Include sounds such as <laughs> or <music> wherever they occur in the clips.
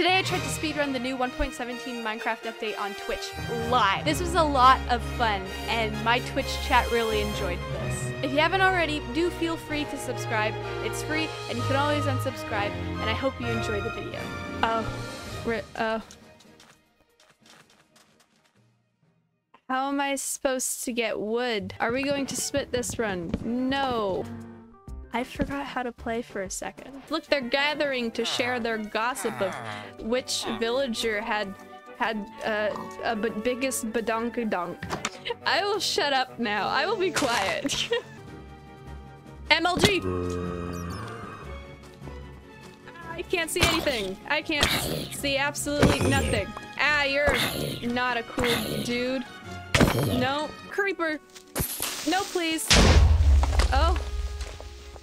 Today I tried to speedrun the new 1.17 Minecraft update on Twitch live. This was a lot of fun and my Twitch chat really enjoyed this. If you haven't already, do feel free to subscribe. It's free and you can always unsubscribe and I hope you enjoy the video. Oh, uh. How am I supposed to get wood? Are we going to split this run? No. I forgot how to play for a second. Look, they're gathering to share their gossip of which villager had had uh, a b biggest badonkadonk. I will shut up now. I will be quiet. <laughs> MLG! I can't see anything. I can't see absolutely nothing. Ah, you're not a cool dude. No. Creeper. No, please. Oh.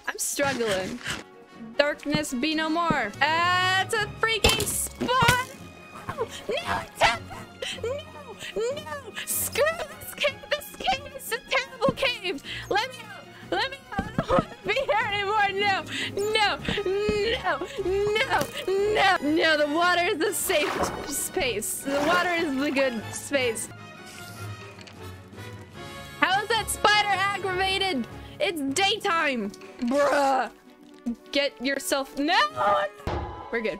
I'm struggling. Darkness be no more. Ah, it's a freaking spawn! No, no, no, no! Screw this cave! This cave is a terrible cave! Let me out! Let me out! I don't want to be here anymore! No! No! No! No! No! No! The water is the safe space. The water is the good space. It's daytime! Bruh! Get yourself- No! We're good.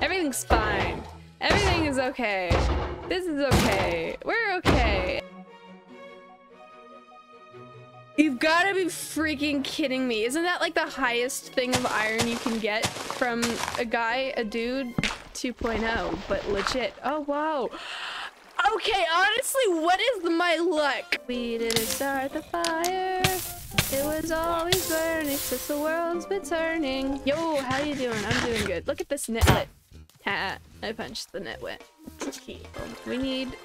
Everything's fine. Everything is okay. This is okay. We're okay. You've gotta be freaking kidding me. Isn't that like the highest thing of iron you can get from a guy, a dude? 2.0, but legit. Oh, wow. Okay, honestly, what is my luck? We didn't start the fire. It was always burning since the world's been turning. Yo, how you doing? I'm doing good. Look at this nitwit. Ha, I punched the nitwit. We need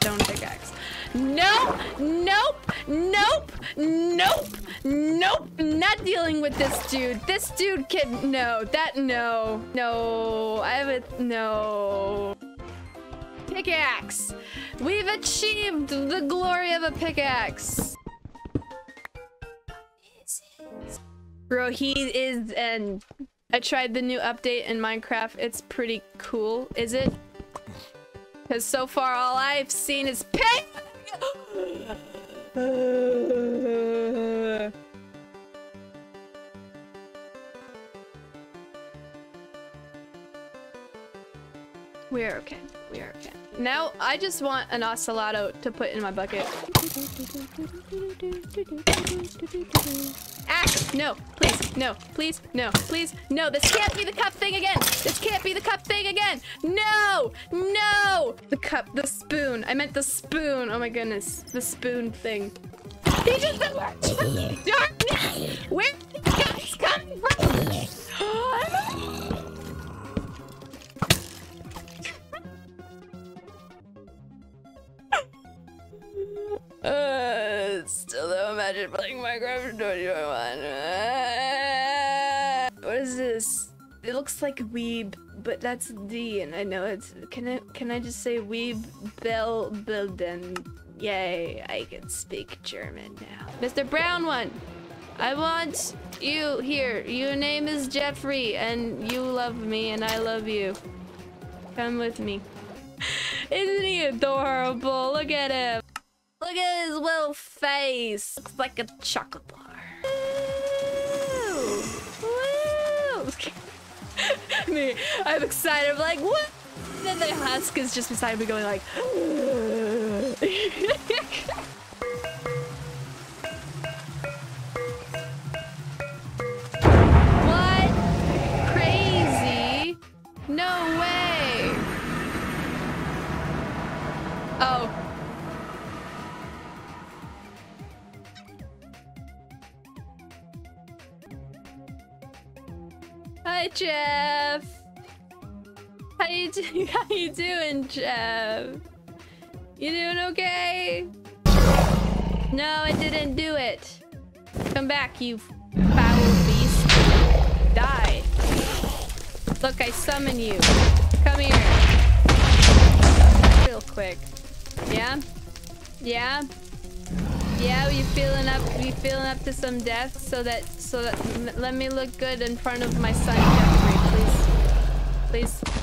stone pickaxe. No! Nope! Nope! Nope! Nope! Not dealing with this dude. This dude can- no. That- no. No. I have a- no. Pickaxe! We've achieved the glory of a pickaxe! Bro, he is and I tried the new update in Minecraft. It's pretty cool. Is it? Because so far all I've seen is pig! <gasps> <laughs> We're okay. We're okay. Now, I just want an ocellato to put in my bucket. Ah! No! Please! No! Please! No! Please! No! This can't be the cup thing again! This can't be the cup thing again! No! No! The cup, the spoon. I meant the spoon. Oh my goodness. The spoon thing. He just <laughs> Darkness! Where did the guys coming from? <gasps> 2021. Uh, what is this? It looks like weeb, but that's D, and I know it's. Can I can I just say weeb bell bilden? Yay! I can speak German now. Mr. Brown one, I want you here. Your name is Jeffrey, and you love me, and I love you. Come with me. <laughs> Isn't he adorable? Look at him. Look at his little face. Looks like a chocolate bar. Woo! Woo! <laughs> me, I'm excited. I'm like, what? then the husk is just beside me going like, <laughs> what? Crazy? No way. Oh. Hi, Jeff. How you do <laughs> How you doing, Jeff? You doing okay? No, I didn't do it. Come back, you foul beast. Die. Look, I summon you. Come here. Real quick. Yeah? Yeah? Yeah, you feeling up? You feeling up to some death? So that, so that, let me look good in front of my son Jeffrey, please. Please.